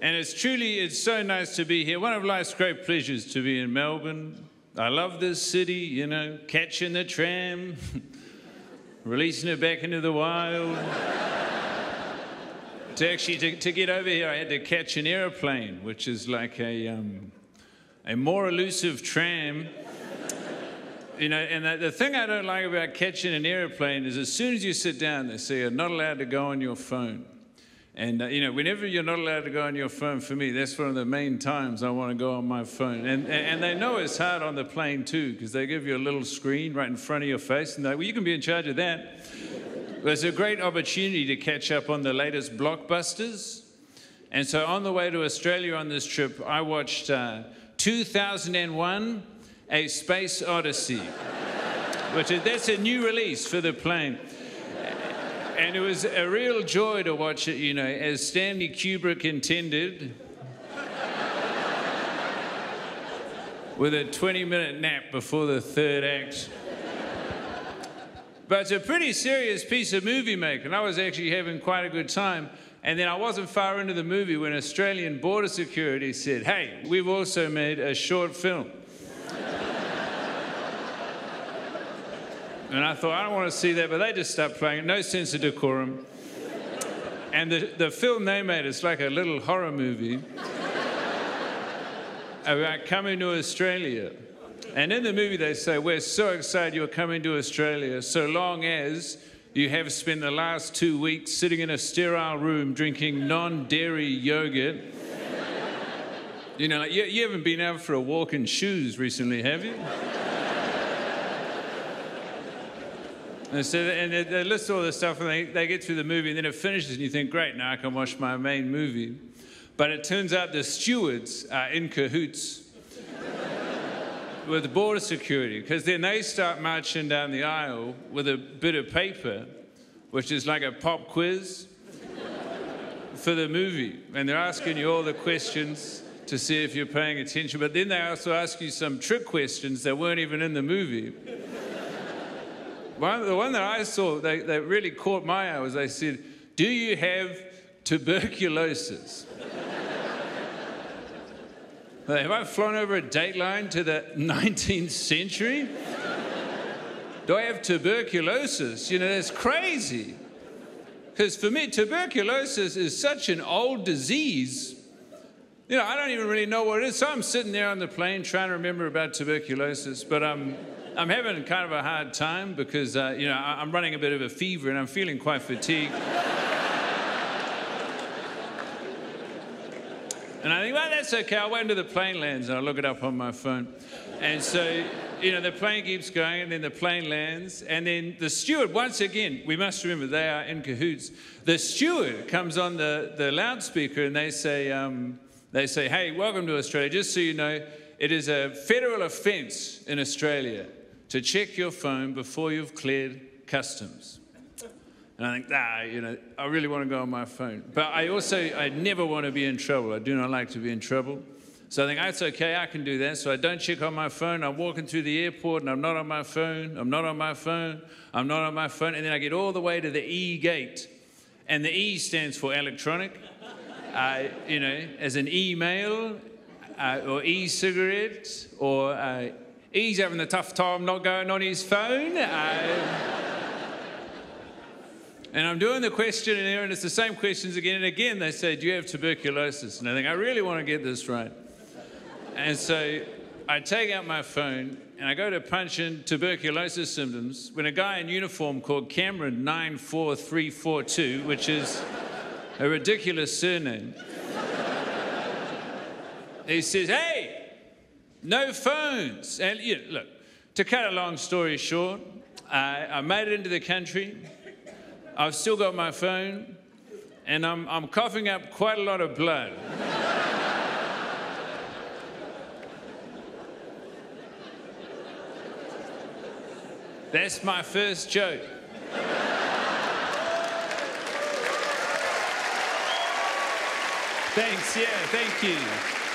And it's truly, it's so nice to be here. One of life's great pleasures to be in Melbourne. I love this city, you know, catching the tram, releasing it back into the wild. to actually, to, to, get over here, I had to catch an aeroplane, which is like a, um, a more elusive tram. You know, and the, the thing I don't like about catching an aeroplane is as soon as you sit down, they say you're not allowed to go on your phone. And, uh, you know, whenever you're not allowed to go on your phone, for me, that's one of the main times I want to go on my phone. And, and they know it's hard on the plane, too, because they give you a little screen right in front of your face. And like, well, you can be in charge of that. There's a great opportunity to catch up on the latest blockbusters. And so on the way to Australia on this trip, I watched uh, 2001 A Space Odyssey, which is, that's a new release for the plane and it was a real joy to watch it, you know, as Stanley Kubrick intended. with a 20 minute nap before the third act. But it's a pretty serious piece of movie making. I was actually having quite a good time. And then I wasn't far into the movie when Australian Border Security said, Hey, we've also made a short film. And I thought, I don't want to see that, but they just stopped playing it. No sense of decorum. And the, the film they made is like a little horror movie about coming to Australia. And in the movie, they say, We're so excited you're coming to Australia, so long as you have spent the last two weeks sitting in a sterile room drinking non dairy yogurt. you know, like, you, you haven't been out for a walk in shoes recently, have you? And so, and they, they list all this stuff, and they, they get through the movie, and then it finishes, and you think, great, now I can watch my main movie. But it turns out the stewards are in cahoots with border security, because then they start marching down the aisle with a bit of paper, which is like a pop quiz for the movie. And they're asking you all the questions to see if you're paying attention. But then they also ask you some trick questions that weren't even in the movie. One, the one that I saw that, that really caught my eye was they said, Do you have tuberculosis? have I flown over a dateline to the 19th century? Do I have tuberculosis? You know, that's crazy. Because for me, tuberculosis is such an old disease. You know, I don't even really know what it is. So I'm sitting there on the plane trying to remember about tuberculosis, but I'm. Um, I'm having kind of a hard time because, uh, you know, I'm running a bit of a fever and I'm feeling quite fatigued. and I think, well, that's okay. I'll wait until the plane lands and I'll look it up on my phone. And so, you know, the plane keeps going and then the plane lands. And then the steward, once again, we must remember they are in cahoots. The steward comes on the, the loudspeaker and they say, um, they say, hey, welcome to Australia. Just so you know, it is a federal offense in Australia to check your phone before you've cleared customs. And I think, ah, you know, I really want to go on my phone. But I also, I never want to be in trouble. I do not like to be in trouble. So I think that's okay, I can do that. So I don't check on my phone. I'm walking through the airport and I'm not on my phone. I'm not on my phone. I'm not on my phone. And then I get all the way to the E gate. And the E stands for electronic. Uh, you know, as an email uh, or e cigarette or uh, He's having a tough time not going on his phone. Um, and I'm doing the questionnaire, and it's the same questions again and again. They say, Do you have tuberculosis? And I think, I really want to get this right. And so I take out my phone and I go to punch in tuberculosis symptoms when a guy in uniform called Cameron 94342, which is a ridiculous surname, he says, Hey, no phones. And you know, look, to cut a long story short, I, I made it into the country. I've still got my phone, and I'm, I'm coughing up quite a lot of blood. That's my first joke. Thanks, yeah, thank you.